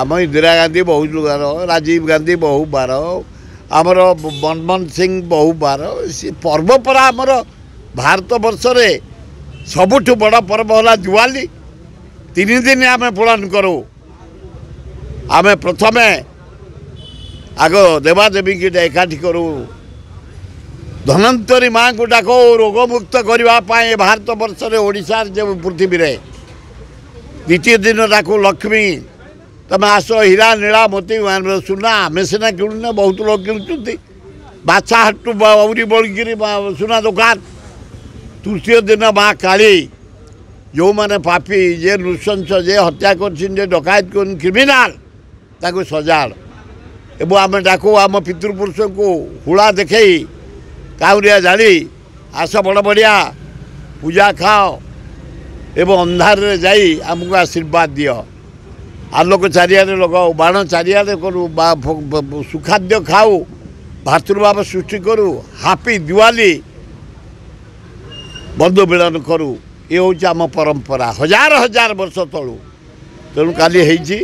ଆମ ଇନ୍ଦିରା ଗାନ୍ଧୀ ବହୁତ ବାର ରାଜୀବ ଗାନ୍ଧୀ ବହୁ ବାର ଆମର ମନମୋହନ ସିଂ ବହୁ ବାର ସେ ପର୍ବ ପରା ଆମର ଭାରତ ବର୍ଷରେ ସବୁଠୁ ବଡ଼ ପର୍ବ ହେଲା ଦିୱାଲି। ତିନି ଦିନ ଆମେ ପାଳନ କରୁ। ଆମେ ପ୍ରଥମେ ଆଗ ଦେବାଦେବୀକି ଏକାଠି କରୁ। ଧନନ୍ତରୀ ମାଆଙ୍କୁ ଡାକୁ ରୋଗମୁକ୍ତ କରିବା ପାଇଁ ଭାରତ ବର୍ଷରେ ଓଡ଼ିଶାର ଯେଉଁ ପୃଥିବୀରେ। ଦ୍ୱିତୀୟ ଦିନ ଡାକୁ ଲକ୍ଷ୍ମୀ। ତମେ ଆସ ହୀରା ନୀଳା ମୋତି ସୁନା ଆମେ ସିନା କିଣୁନେ ବହୁତ ଲୋକ କିଣୁଛନ୍ତି। ବାଛା ହାଟୁ ଆହୁରି ବଳିକିରି ସୁନା ଦୋକାନ। ତୃତୀୟ ଦିନ ମା କାଳୀ ଯେଉଁମାନେ ପାପି ଯେ ନୃଶଂସ ଯେ ହତ୍ୟା କରିଛନ୍ତି ଯେ ଡକାୟତ କରିଛନ୍ତି କ୍ରିମିନାଲ ତାକୁ ସଜାଡ଼। ଏବଂ ଆମେ ଡାକୁ ଆମ ପିତୃପୁରୁଷଙ୍କୁ ହୁଳା ଦେଖେଇ କାଉରିଆ ଜାଳି ଆସ ବଡ଼ ବଢ଼ିଆ ପୂଜା ଖାଅ ଏବଂ ଅନ୍ଧାରରେ ଯାଇ ଆମକୁ ଆଶୀର୍ବାଦ ଦିଅ। ଆଲୋକ ଚାରିଆଡ଼େ ଲଗାଉ ବାଣ ଚାରିଆଡ଼େ କରୁ ବା ସୁଖାଦ୍ୟ ଖାଉ ଭାତୃଭାବ ସୃଷ୍ଟି କରୁ ହାପି ଦିୱାଲି ବନ୍ଧୁ ମିଳନ କରୁ ଏ ହେଉଛି ଆମ ପରମ୍ପରା ହଜାର ହଜାର ବର୍ଷ ତଳୁ ତେଣୁ କାଲି ହେଇଛି